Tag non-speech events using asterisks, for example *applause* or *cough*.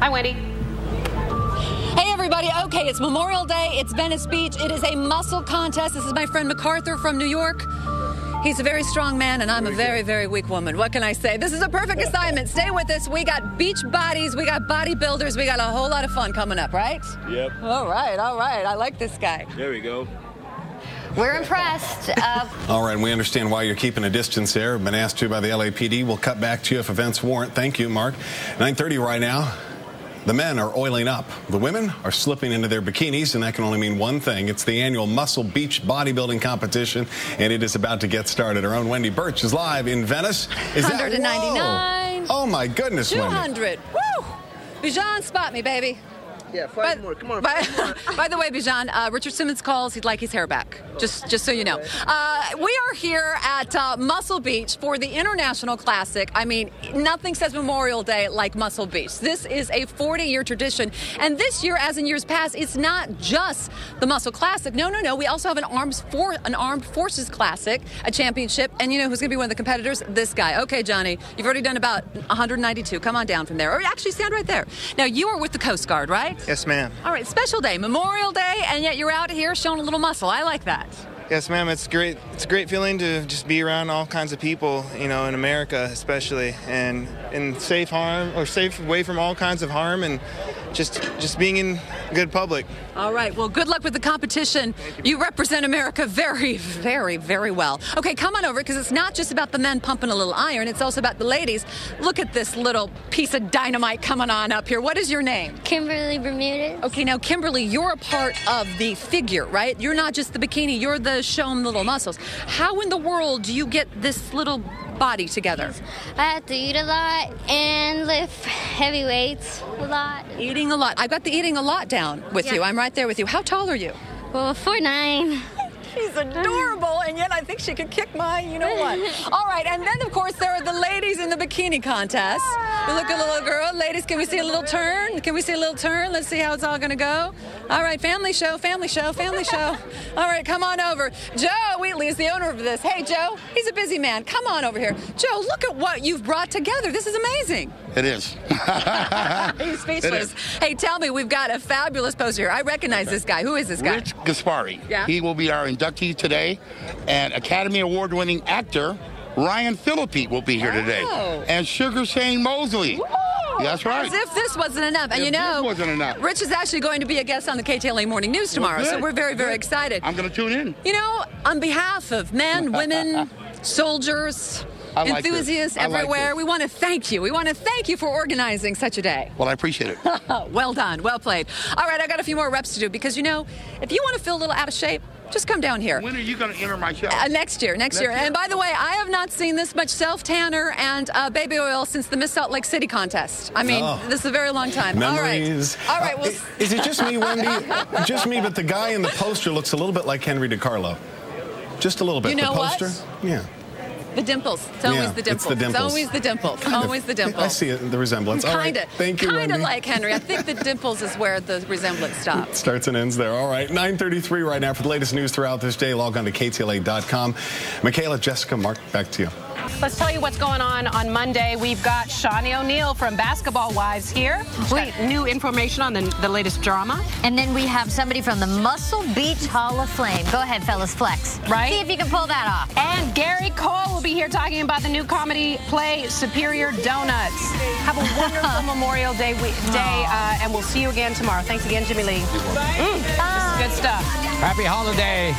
Hi, Wendy. Hey, everybody. Okay, it's Memorial Day. It's Venice Beach. It is a muscle contest. This is my friend MacArthur from New York. He's a very strong man, and I'm a very, very weak woman. What can I say? This is a perfect assignment. *laughs* Stay with us. We got beach bodies, we got bodybuilders, we got a whole lot of fun coming up, right? Yep. All right, all right. I like this guy. There we go. We're impressed. *laughs* Uh, All right, we understand why you're keeping a distance there. Been asked to by the LAPD. We'll cut back to you if events warrant. Thank you, Mark. 9:30 right now. The men are oiling up. The women are slipping into their bikinis, and that can only mean one thing. It's the annual Muscle Beach bodybuilding competition, and it is about to get started. Our own Wendy Burch is live in Venice. Is that- 199. Whoa. Oh my goodness, Wendy. 200. Woo! Bijan, spot me, baby. Yeah, By, five more. Come on. by, more. *laughs* by the way, Bijan, uh, Richard Simmons calls. He'd like his hair back. Just, just so you know. Uh, we are here at uh, Muscle Beach for the International Classic. I mean, nothing says Memorial Day like Muscle Beach. This is a 40-year tradition, and this year, as in years past, it's not just the Muscle Classic. No, no, no. We also have an arms for an Armed Forces Classic, a championship, and you know who's going to be one of the competitors? This guy. Okay, Johnny, you've already done about 192. Come on down from there, or actually stand right there. Now you are with the Coast Guard, right? Yes, ma'am. All right, special day, Memorial Day, and yet you're out here showing a little muscle. I like that. Yes, ma'am. It's great. It's a great feeling to just be around all kinds of people, you know, in America especially, and in safe harm or safe away from all kinds of harm, and just just being in good public. All right, well, good luck with the competition. You represent America very, very, very well. Okay, come on over because it's not just about the men pumping a little iron, it's also about the ladies. Look at this little piece of dynamite coming on up here. What is your name? Kimberly Bermudez. Okay, now, Kimberly, you're a part of the figure, right? You're not just the bikini, you're the show 'em little muscles. How in the world do you get this little body together? I have to eat a lot and lift heavy weights a lot. Eating a lot. I've got the eating a lot down with Yeah. you. I'm right there with you. How tall are you? Well, four nine. *laughs* She's adorable, and yet I think she could kick my, you know what. *laughs* All right, and then of course there are the ladies in the bikini contest. We look at a little girl. Ladies, can we see a little turn? Can we see a little turn? Let's see how it's all going to go. All right, family show, family show, family show. All right, come on over. Joe Wheatley is the owner of this. Hey, Joe, he's a busy man. Come on over here. Joe, look at what you've brought together. This is amazing. It is. *laughs* He's speechless. Hey, tell me, we've got a fabulous poster here. I recognize this guy. Who is this guy? Rich Gaspari. Yeah. He will be our inductee today, and Academy Award winning actor Ryan Phillippe will be here today. Oh. And Sugar Shane Mosley. Oh, That's right. As if this wasn't enough. And If you know, this wasn't enough. Rich is actually going to be a guest on the KTLA Morning News tomorrow, so we're very, very Good. excited. I'm going to tune in. You know, on behalf of men, *laughs* women, soldiers, like this. enthusiasts like everywhere, this. we want to thank you. We want to thank you for organizing such a day. Well, I appreciate it. *laughs* well done. Well played. All right, I got a few more reps to do because, you know, if you want to feel a little out of shape, just come down here. when are you going to enter my show? Uh, next year, next, Next year. year? And by the way, I have not seen this much self tanner and uh, baby oil since the Miss Salt Lake City contest. I mean, Oh. this is a very long time. Memories. All right. All right. Uh, Well, i- is it just me, Wendy? *laughs* just me, but the guy in the poster looks a little bit like Henry DiCarlo. Just a little bit. You know the what? poster? Yeah. The dimples. It's always Yeah, the it's dimples. the dimples. always the dimples. Kind of. always the dimples. I see it, the resemblance. All right. Kinda. Thank you, Kinda like Henry. I think the *laughs* dimples is where the resemblance stops. Starts and ends there. All right, 9:33 right now for the latest news throughout this day. Log on to ktla.com. Michaela, Jessica, Mark, back to you. Let's tell you what's going on on Monday. We've got Shaunie O'Neal from Basketball Wives here. Wait. new information on the, the latest drama. And then we have somebody from the Muscle Beach Hall of Fame. Go ahead, fellas, flex. Right. See if you can pull that off. And Gary Cole will be here talking about the new comedy play Superior Donuts. Have a wonderful *laughs* Memorial Day we- day, uh, and we'll see you again tomorrow. Thanks again, Jimmy Lee. Mm, this is good stuff. Happy holiday.